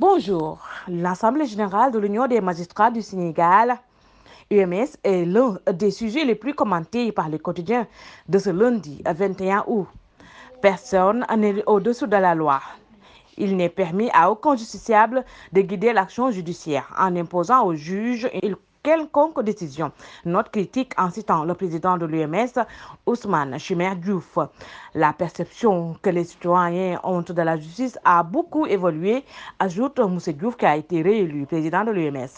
Bonjour. L'Assemblée générale de l'Union des magistrats du Sénégal, UMS, est l'un des sujets les plus commentés par les quotidiens de ce lundi 21 août. Personne n'est au-dessous de la loi. Il n'est permis à aucun justiciable de guider l'action judiciaire en imposant aux juges quelconque décision. Note critique en citant le président de l'UMS, Ousmane Chimer Diouf. La perception que les citoyens ont de la justice a beaucoup évolué, ajoute Moussé Diouf qui a été réélu président de l'UMS.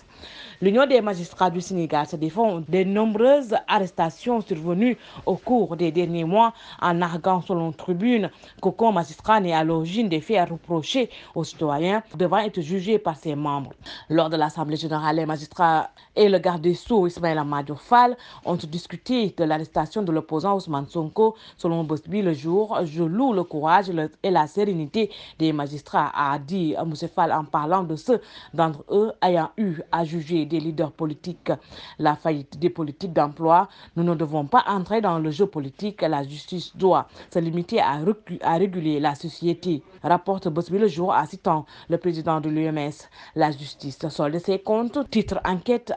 L'Union des magistrats du Sénégal se défend des nombreuses arrestations survenues au cours des derniers mois en arguant selon Tribune qu'aucun magistrat n'est à l'origine des faits reprochés aux citoyens devant être jugés par ses membres. Lors de l'Assemblée générale, les magistrats et le garde des Sceaux Ismaël Amadou Fall ont discuté de l'arrestation de l'opposant Ousmane Sonko. Selon Bosby le jour, je loue le courage et la sérénité des magistrats, a dit Moussé Fall en parlant de ceux d'entre eux ayant eu à juger des leaders politiques. La faillite des politiques d'emploi, nous ne devons pas entrer dans le jeu politique. La justice doit se limiter à, réguler la société. Rapporte Bosby le jour en citant le président de l'UMS. La justice solde ses comptes. Titre enquête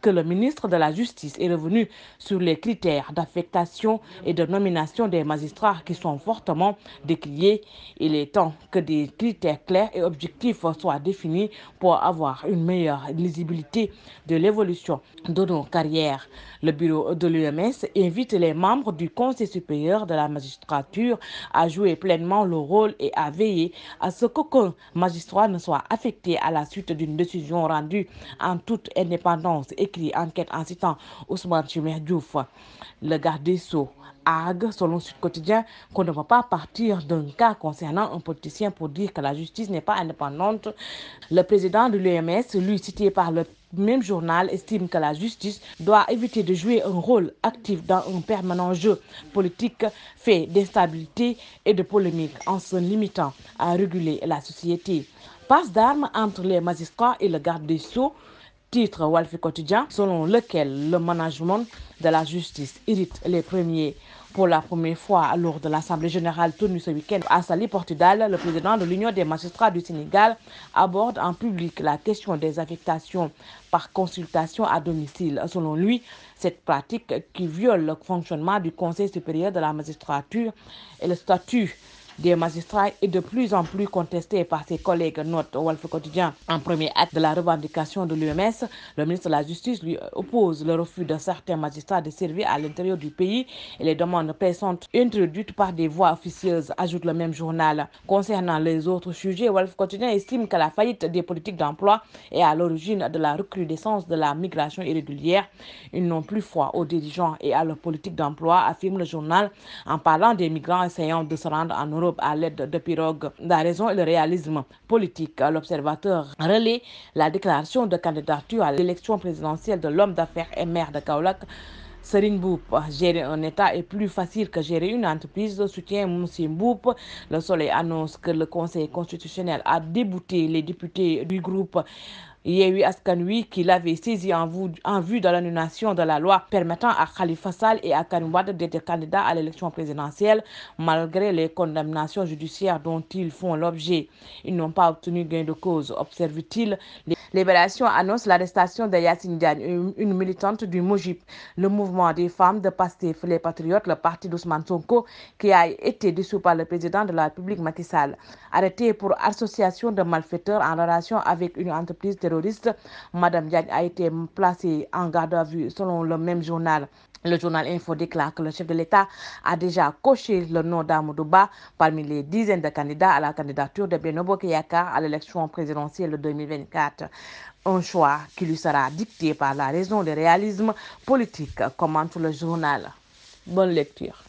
que le ministre de la Justice est revenu sur les critères d'affectation et de nomination des magistrats qui sont fortement décriés. Il est temps que des critères clairs et objectifs soient définis pour avoir une meilleure lisibilité de l'évolution de nos carrières. Le bureau de l'UMS invite les membres du Conseil supérieur de la magistrature à jouer pleinement le rôle et à veiller à ce qu'aucun magistrat ne soit affecté à la suite d'une décision rendue en toute indépendance, écrit enquête en citant Ousmane Chimer Diouf. Le garde des Sceaux argue, selon Sud Quotidien, qu'on ne va pas partir d'un cas concernant un politicien pour dire que la justice n'est pas indépendante. Le président de l'UMS, lui cité par le même journal, estime que la justice doit éviter de jouer un rôle actif dans un permanent jeu politique fait d'instabilité et de polémique en se limitant à réguler la société. Passe d'armes entre les magistrats et le garde des Sceaux titre Walfi Quotidien, selon lequel le management de la justice irrite les premiers. Pour la première fois lors de l'Assemblée générale tenue ce week-end à Sali Portudal, le président de l'Union des magistrats du Sénégal aborde en public la question des affectations par consultation à domicile. Selon lui, cette pratique qui viole le fonctionnement du Conseil supérieur de la magistrature et le statut des magistrats est de plus en plus contesté par ses collègues, note Wolf Quotidien. En premier acte de la revendication de l'UMS, le ministre de la Justice lui oppose le refus de certains magistrats de servir à l'intérieur du pays et les demandes pressantes introduites par des voies officieuses, ajoute le même journal. Concernant les autres sujets, Wolf Quotidien estime que la faillite des politiques d'emploi est à l'origine de la recrudescence de la migration irrégulière. Ils n'ont plus foi aux dirigeants et à leur politique d'emploi, affirme le journal en parlant des migrants essayant de se rendre en Europe à l'aide de pirogues. La raison et le réalisme politique. L'observateur relaie la déclaration de candidature à l'élection présidentielle de l'homme d'affaires et maire de Kaolak. Serine Boup, gérer un État est plus facile que gérer une entreprise, soutient Moussi Boup. Le Soleil annonce que le Conseil constitutionnel a débouté les députés du groupe Yehui Askanui qui l'avait saisi en en vue de l'annulation de la loi permettant à Khalifa Sall et à Wade d'être candidats à l'élection présidentielle malgré les condamnations judiciaires dont ils font l'objet. Ils n'ont pas obtenu gain de cause, observe-t-il. Libération annonce l'arrestation de Yassine Diagne, une militante du Mojib, le mouvement des femmes de Pastef, les Patriotes, le parti d'Ousmane Sonko, qui a été dissous par le président de la République Macky Sall. Arrêté pour association de malfaiteurs en relation avec une entreprise Madame Diagne a été placée en garde à vue selon le même journal. Le journal Info déclare que le chef de l'État a déjà coché le nom d'Amoudouba parmi les dizaines de candidats à la candidature de Benobo Keyaka à l'élection présidentielle de 2024. Un choix qui lui sera dicté par la raison du réalisme politique, commente le journal. Bonne lecture.